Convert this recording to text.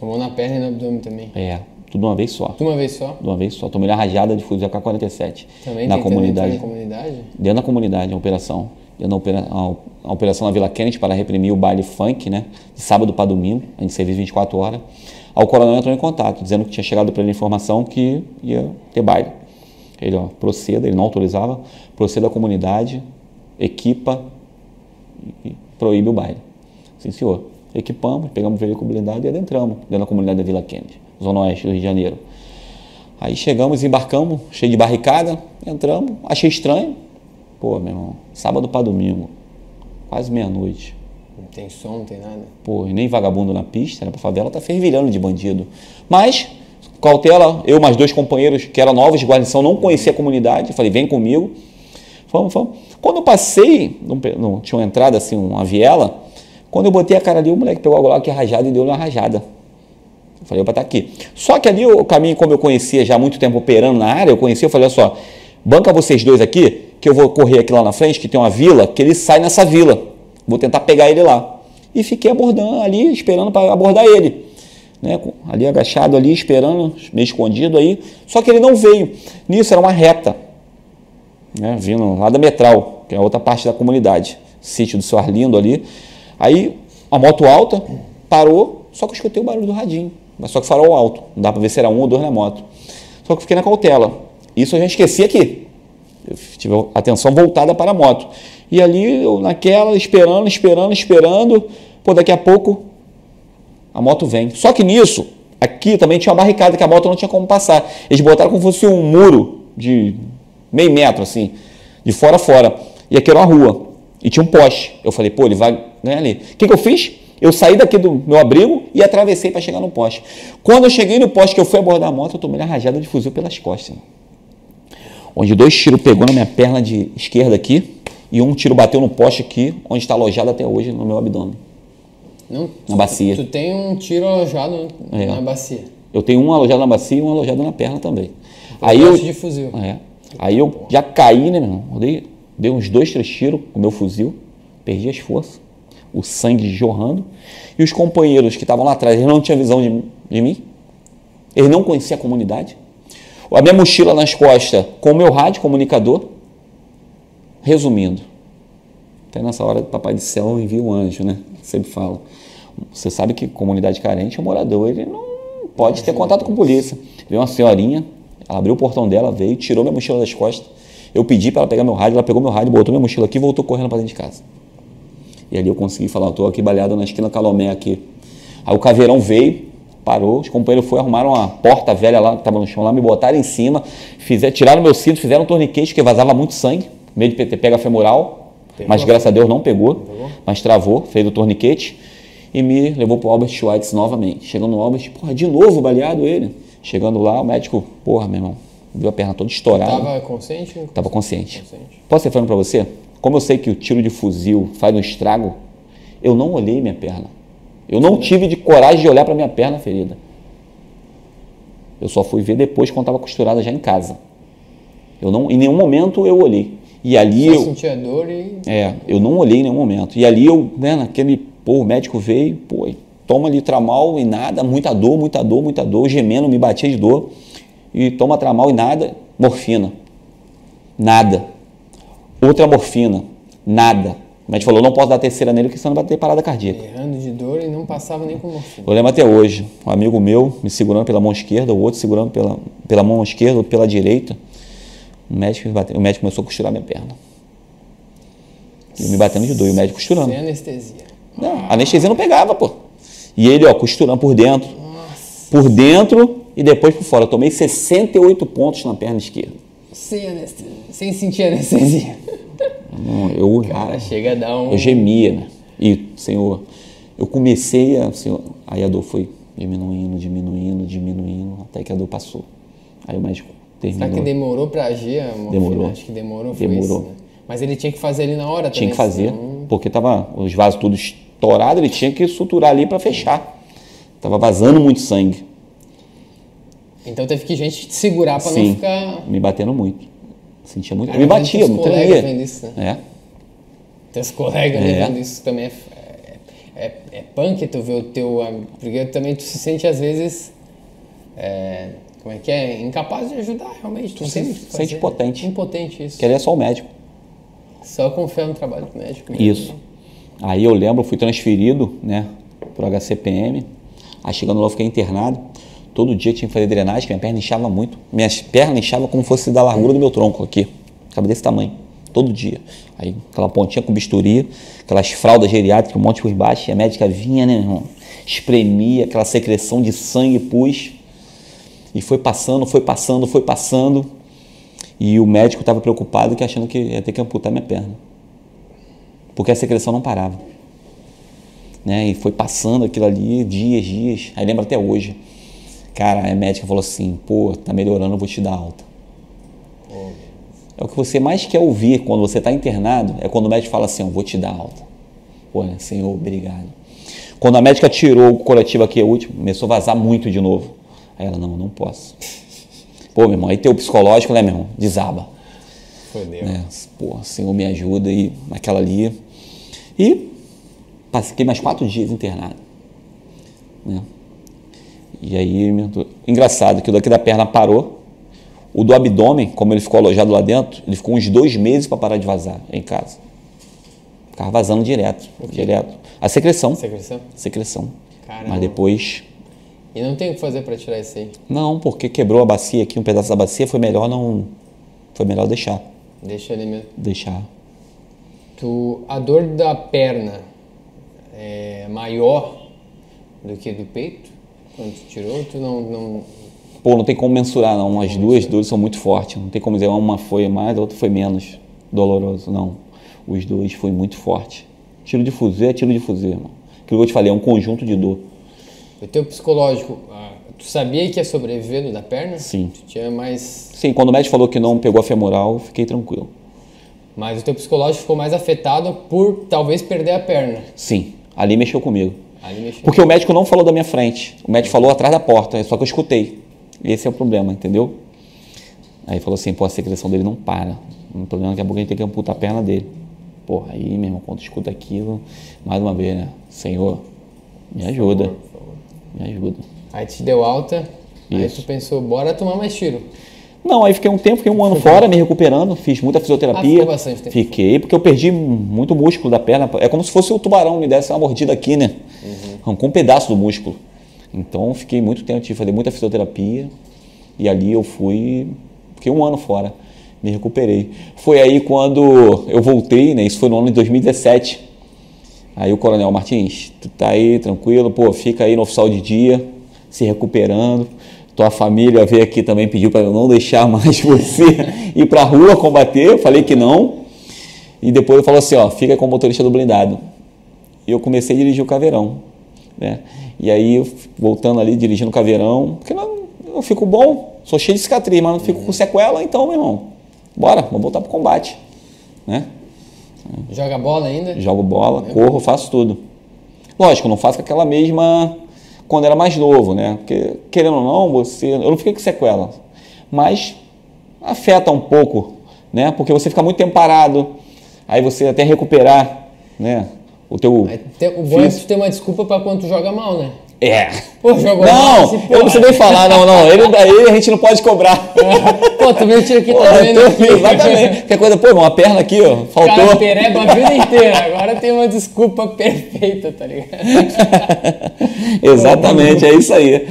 Tomou na perna e no abdômen também. É, tudo de uma vez só. De uma vez só? De uma vez só. Tomei uma rajada de fuzil AK-47. Também na comunidade. entrar na comunidade? Dentro da comunidade, a operação. Dentro da opera- a, a operação na Vila Kennedy para reprimir o baile funk, né? De sábado para domingo, a gente servia 24 horas. Aí o coronel entrou em contato, dizendo que tinha chegado para ele a informação que ia ter baile. Ele, ó, proceda, ele não autorizava, proceda à comunidade, equipa e proíbe o baile. Sim, senhor. Equipamos, pegamos o veículo blindado e adentramos dentro da comunidade da Vila Kennedy, Zona Oeste do Rio de Janeiro. Aí chegamos, embarcamos, cheio de barricada, entramos, achei estranho. Pô, meu irmão, sábado para domingo, quase meia-noite. Não tem som, não tem nada. Pô, e nem vagabundo na pista, era pra favela, tá fervilhando de bandido. Mas, cautela, eu mais dois companheiros que eram novos de guarnição, não conhecia a comunidade, falei, vem comigo. Vamos, vamos. Quando eu passei, não, tinha uma entrada assim, uma viela, quando eu botei a cara ali, o moleque pegou a Glock rajada e deu uma rajada. Eu falei, opa, tá aqui. Só que ali o caminho, como eu conhecia já há muito tempo operando na área, eu conhecia, eu falei, olha só, banca vocês dois aqui, que eu vou correr aqui lá na frente, que tem uma vila, que ele sai nessa vila. Vou tentar pegar ele lá. E fiquei abordando ali, esperando para abordar ele. Né, ali agachado ali, esperando, meio escondido aí. Só que ele não veio. Nisso era uma reta, né, vindo lá da Metral, que é outra parte da comunidade. Sítio do seu Arlindo ali. Aí a moto alta parou, só que eu escutei o barulho do radinho. Mas só que farol alto. Não dá para ver se era um ou dois na moto. Só que eu fiquei na cautela. Isso eu já esqueci aqui. Eu tive a atenção voltada para a moto. E ali, eu naquela, esperando, esperando, esperando. Pô, daqui a pouco a moto vem. Só que nisso, aqui também tinha uma barricada que a moto não tinha como passar. Eles botaram como se fosse um muro de meio metro, assim, de fora a fora. E aqui era uma rua. E tinha um poste. Eu falei, pô, ele vai ganhar ali. O que, que eu fiz? Eu saí daqui do meu abrigo e atravessei para chegar no poste. Quando eu cheguei no poste que eu fui abordar a moto, eu tomei uma rajada de fuzil pelas costas. Onde dois tiros pegou na minha perna de esquerda aqui e um tiro bateu no poste aqui, onde está alojado até hoje no meu abdômen. Não, Na bacia. Tu tem um tiro alojado É. na bacia. Eu tenho um alojado na bacia e um alojado na perna também. Aí eu, poste de fuzil. é. Aí eu já caí, né, meu irmão? Dei, uns dois, três tiros com meu fuzil, perdi as forças, o sangue jorrando. E os companheiros que estavam lá atrás, eles não tinham visão de, de mim, eles não conheciam a comunidade. A minha mochila nas costas com o meu rádio comunicador. Resumindo, até nessa hora, Papai do Céu envia um anjo, né? Sempre fala. Você sabe que comunidade carente, o morador, ele não pode ter contato com a polícia. Veio uma senhorinha, abriu o portão dela, veio, tirou minha mochila das costas. Eu pedi para ela pegar meu rádio, ela pegou meu rádio, botou minha mochila aqui e voltou correndo para dentro de casa. E ali eu consegui falar, eu tô aqui baleado na esquina Calomé aqui. Aí o caveirão veio, parou, os companheiros foram, arrumaram uma porta velha lá, que estava no chão lá, me botaram em cima, fizeram, tiraram meu cinto, fizeram um torniquete, porque vazava muito sangue, medo de pega femoral, mas graças a Deus não pegou, mas travou, fez o torniquete e me levou para o Albert Schweitz novamente. Chegando no Albert, porra, de novo baleado ele. Chegando lá, o médico, porra, meu irmão, viu a perna toda estourada. Tava consciente? Tava consciente. Consciente. Posso ser falando para você? Como eu sei que o tiro de fuzil faz um estrago, eu não olhei minha perna. Eu não tive de coragem de olhar para minha perna ferida. Eu só fui ver depois quando estava costurada já em casa. Eu não, em nenhum momento eu olhei. E ali Só eu, sentia dor e é, eu não olhei em nenhum momento. E ali eu, né, naquele, pô, o médico veio, pô, toma ali tramal e nada, muita dor, muita dor, muita dor, gemendo, me batia de dor. E toma tramal e nada, morfina. Nada. Outra morfina. Nada. O médico falou, não posso dar terceira nele, porque senão vai ter parada cardíaca. errando de dor e não passava nem com morfina. Eu lembro até hoje, um amigo meu me segurando pela mão esquerda, o outro segurando pela, pela mão esquerda ou pela direita. O médico, bateu- o médico começou a costurar minha perna. Eu me batendo de dor, e o médico costurando. Sem anestesia. Não, a anestesia não pegava, pô. E ele, ó, costurando por dentro. Por dentro e depois por fora. Eu tomei 68 pontos na perna esquerda. Sem anestesia. Sem sentir anestesia. Não, Eu, Cara, chega a dar um. eu gemia, né? E, Senhor, eu comecei a. Senhor, aí a dor foi diminuindo, diminuindo, diminuindo, até que a dor passou. Aí o médico terminou. Será que demorou pra agir a morfina? Demorou. Acho que demorou. Foi Demorou. isso, né? Mas ele tinha que fazer ali na hora também. Tinha que fazer, senão- porque tava os vasos tudo estourado, ele tinha que suturar ali para fechar. Tava vazando muito sangue. Então teve que gente te segurar Sim. não ficar. Me batendo muito. Sentia muito. Cara, me batia, colegas tremia. vendo isso, né? É. Teus colegas É. vendo isso também é, é- é, é punk tu ver o teu. Porque também tu se sente às vezes. é, como é que é? Incapaz de ajudar, realmente. Tu não se sente fazer. impotente. Impotente, isso. Querer é só o médico. Só confiar no trabalho do médico. mesmo. Isso. Aí eu lembro, eu fui transferido, né, pro HCPM. Aí chegando lá eu fiquei internado. Todo dia tinha que fazer drenagem, que minha perna inchava muito. Minhas pernas inchavam como fosse da largura do meu tronco aqui. Ficava desse tamanho. Todo dia. Aí aquela pontinha com bisturi, aquelas fraldas geriátricas, um monte por baixo. E a médica vinha, né, meu irmão? Espremia aquela secreção de sangue e pus. E foi passando, foi passando, foi passando. E o médico estava preocupado que achando que ia ter que amputar minha perna porque a secreção não parava. Né? E foi passando aquilo ali, dias, dias. Aí lembra até hoje. Cara, a médica falou assim: pô, tá melhorando, eu vou te dar alta. É o que você mais quer ouvir quando você está internado, é quando o médico fala assim: eu vou te dar alta. Pô, né, senhor, obrigado. Quando a médica tirou o coletivo aqui, o último, começou a vazar muito de novo. Aí ela: não, não posso. Pô, meu irmão, aí teu psicológico, né, meu irmão? Desaba Fodeu. né? Pô, Senhor me ajuda e naquela ali. E passei mais quatro dias internado. Né? E aí, engraçado que o daqui da perna parou. O do abdômen, como ele ficou alojado lá dentro, ele ficou uns dois meses para parar de vazar em casa. Ficava vazando direto, direto. A secreção, Secreção? secreção. Caramba. Mas depois, E não tem o que fazer pra tirar isso aí. não, porque quebrou a bacia aqui, um pedaço da bacia, foi melhor não, foi melhor deixar, Deixa ele mesmo. deixar. Tu, a dor da perna é maior do que do peito? Quando tu tirou, tu não. não... Pô, não tem como mensurar, não. As duas dores são muito fortes. Não tem como dizer uma foi mais, a outra foi menos doloroso, não. Os dois foi muito forte. Tiro de fuzil é tiro de fuzil, irmão. Aquilo que eu te falei, é um conjunto de dor. O teu psicológico, ah, tu sabia que ia sobreviver no da perna? Sim. Tu tinha mais. Sim, quando o médico falou que não pegou a femoral, eu fiquei tranquilo. Mas o teu psicológico ficou mais afetado por talvez perder a perna. Sim, ali mexeu comigo. Porque o médico não falou da minha frente. O médico falou atrás da porta, só que eu escutei. Esse é o problema, entendeu? Aí falou assim, pô, a secreção dele não para. O problema é que daqui a pouco a gente tem que amputar a perna dele. Porra, aí, meu irmão, quando tu escuta aquilo, mais uma vez, né? Senhor, me ajuda. Me ajuda. Aí te deu alta, aí Isso. tu pensou, bora tomar mais tiro. Não, aí fiquei um tempo, fiquei um ano fora, me recuperando, fiz muita Ah, fisioterapia. ficou bastante tempo. Fiquei, porque eu perdi muito músculo da perna. É como se fosse o tubarão me desse uma mordida aqui, né? Arrancou um pedaço do músculo. Então fiquei muito tempo, tive que fazer muita fisioterapia. E ali eu fui, fiquei um ano fora, me recuperei. Foi aí quando eu voltei, né? Isso foi no ano de 2017. Aí o coronel Martins, tu tá aí tranquilo, pô, fica aí no oficial de dia, se recuperando. Tua família veio aqui também pediu para eu não deixar mais você ir pra rua combater. Eu falei que não. E depois eu falou assim, ó, fica com o motorista do blindado. E eu comecei a dirigir o caveirão, né? E aí voltando ali dirigindo o caveirão, porque não, eu fico bom, sou cheio de cicatriz, mas não fico com sequela, então, meu irmão, bora, vamos voltar pro combate, né? Joga bola ainda? Jogo bola, corro, faço tudo. Lógico, não faço aquela mesma quando era mais novo, né? Porque, querendo ou não, você. Eu não fiquei com sequela. Mas afeta um pouco, né? Porque você fica muito tempo parado, aí você até recuperar, né? O teu. O bom é que tu uma desculpa pra quando tu joga mal, né? É. Pô, jogou mal. Não, eu não preciso nem falar, não, não. Ele daí a gente não pode cobrar. Pô, tu veio tiro aqui Pô, também, né? Exatamente. Qualquer coisa, pô, uma perna aqui, ó, faltou. cara pereba a vida inteira. Agora tem uma desculpa perfeita, tá ligado? Exatamente, é isso aí.